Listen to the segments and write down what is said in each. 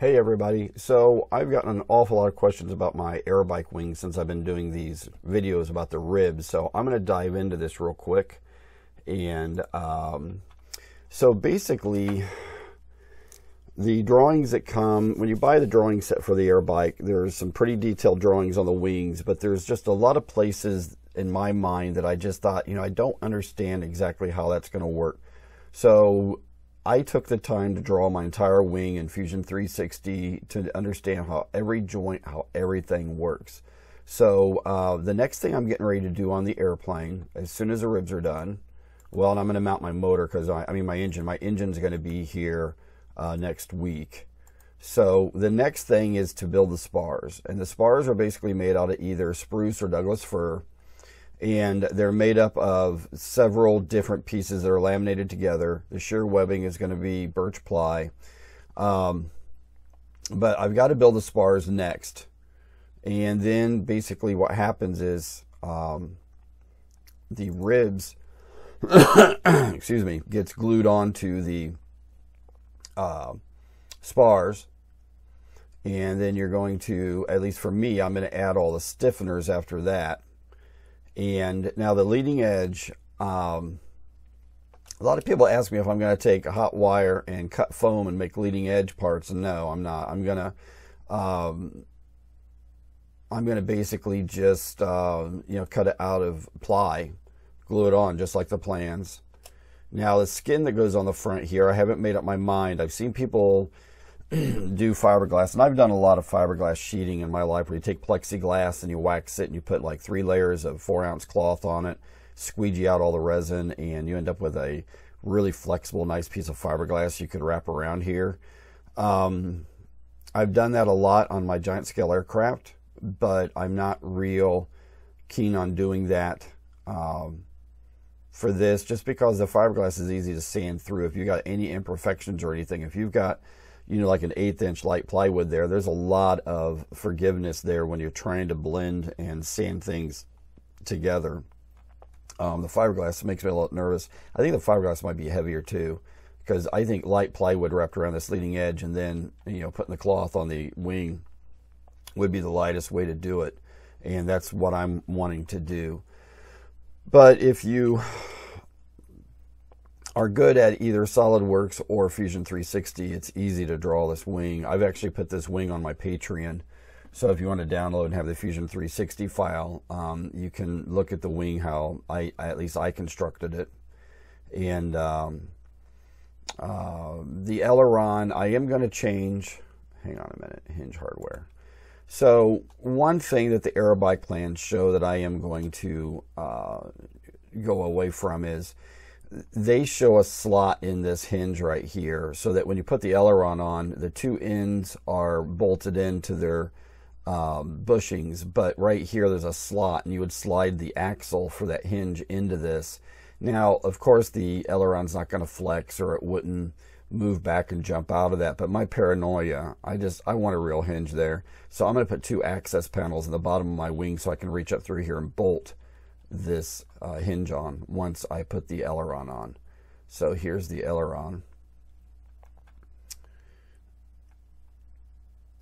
Hey everybody. So I've gotten an awful lot of questions about my AirBike wings since I've been doing these videos about the ribs. So I'm going to dive into this real quick. And um, so basically, the drawings that come when you buy the drawing set for the AirBike, there's some pretty detailed drawings on the wings, but there's just a lot of places in my mind that I just thought, you know, I don't understand exactly how that's going to work. So I took the time to draw my entire wing in Fusion 360 to understand how every joint, how everything works. So uh, the next thing I'm getting ready to do on the airplane, as soon as the ribs are done, well, and I'm going to mount my motor because I, I, mean my engine. My engine's going to be here uh, next week. So the next thing is to build the spars, and the spars are basically made out of either spruce or Douglas fir and they're made up of several different pieces that are laminated together. The shear webbing is going to be birch ply. Um, but I've got to build the spars next. And then basically what happens is um, the ribs, excuse me, gets glued onto the uh, spars. And then you're going to, at least for me, I'm going to add all the stiffeners after that and now the leading edge, um, a lot of people ask me if I'm going to take a hot wire and cut foam and make leading edge parts. And no, I'm not. I'm going to, um, I'm going to basically just, uh, you know, cut it out of ply, glue it on just like the plans. Now the skin that goes on the front here, I haven't made up my mind. I've seen people do fiberglass, and I've done a lot of fiberglass sheeting in my life where you take plexiglass and you wax it and you put like three layers of four ounce cloth on it, squeegee out all the resin, and you end up with a really flexible, nice piece of fiberglass you could wrap around here. Um, I've done that a lot on my giant scale aircraft, but I'm not real keen on doing that um, for this just because the fiberglass is easy to sand through. If you got any imperfections or anything, if you've got you know, like an eighth inch light plywood there, there's a lot of forgiveness there when you're trying to blend and sand things together. Um, the fiberglass makes me a little nervous. I think the fiberglass might be heavier too, because I think light plywood wrapped around this leading edge and then, you know, putting the cloth on the wing would be the lightest way to do it. And that's what I'm wanting to do. But if you are good at either SolidWorks or Fusion 360, it's easy to draw this wing. I've actually put this wing on my Patreon. So if you want to download and have the Fusion 360 file, um, you can look at the wing how I at least I constructed it. And um, uh, the aileron, I am going to change. Hang on a minute, hinge hardware. So one thing that the Aerobike plans show that I am going to uh, go away from is they show a slot in this hinge right here so that when you put the aileron on, the two ends are bolted into their um, bushings, but right here there's a slot and you would slide the axle for that hinge into this. Now, of course, the aileron's not going to flex or it wouldn't move back and jump out of that, but my paranoia, I just, I want a real hinge there. So I'm going to put two access panels in the bottom of my wing so I can reach up through here and bolt this uh, hinge on once I put the aileron on. So here's the aileron.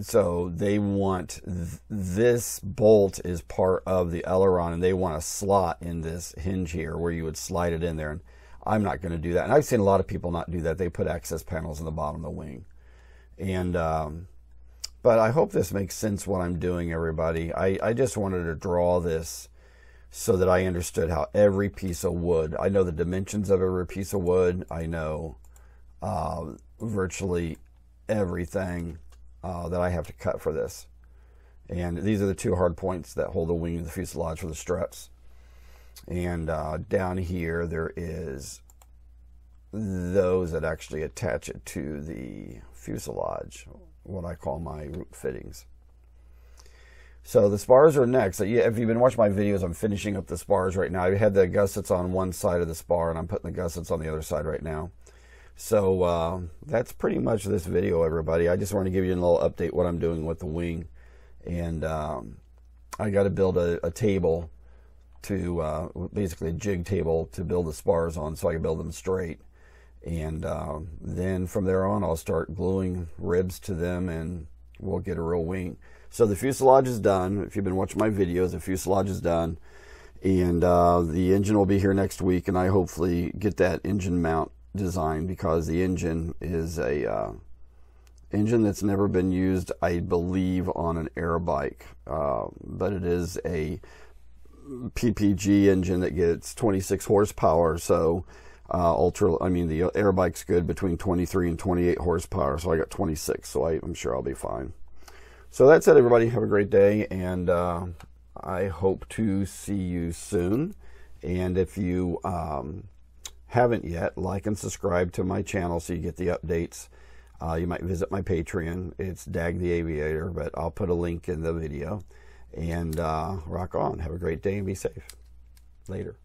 So they want th this bolt is part of the aileron and they want a slot in this hinge here where you would slide it in there. And I'm not going to do that. And I've seen a lot of people not do that. They put access panels in the bottom of the wing. And, um, but I hope this makes sense what I'm doing, everybody. I, I just wanted to draw this so that I understood how every piece of wood, I know the dimensions of every piece of wood, I know uh, virtually everything uh, that I have to cut for this. And these are the two hard points that hold the wing of the fuselage for the struts. And uh, down here there is those that actually attach it to the fuselage, what I call my root fittings. So the spars are next. If you've been watching my videos, I'm finishing up the spars right now. I had the gussets on one side of the spar, and I'm putting the gussets on the other side right now. So uh, that's pretty much this video, everybody. I just want to give you a little update what I'm doing with the wing. And um, I got to build a, a, table to, uh, basically a jig table to build the spars on so I can build them straight. And uh, then from there on, I'll start gluing ribs to them and we'll get a real wing. So the fuselage is done. If you've been watching my videos, the fuselage is done. And uh, the engine will be here next week, and I hopefully get that engine mount designed because the engine is a uh, engine that's never been used, I believe, on an AirBike. Uh, but it is a PPG engine that gets 26 horsepower. So uh, ultra, I mean, the AirBike's good between 23 and 28 horsepower. So I got 26. So I, am sure I'll be fine. So that's it, everybody. Have a great day, and uh, I hope to see you soon. And if you um, haven't yet, like and subscribe to my channel so you get the updates. Uh, you might visit my Patreon. It's Dag the Aviator, but I'll put a link in the video. And uh, rock on. Have a great day and be safe. Later.